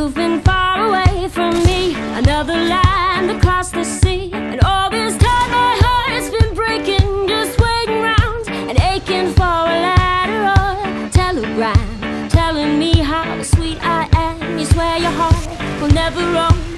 You've been far away from me, another land across the sea. And all this time, my heart has been breaking, just waiting round and aching for a letter or a telegram telling me how sweet I am. You swear your heart will never roam.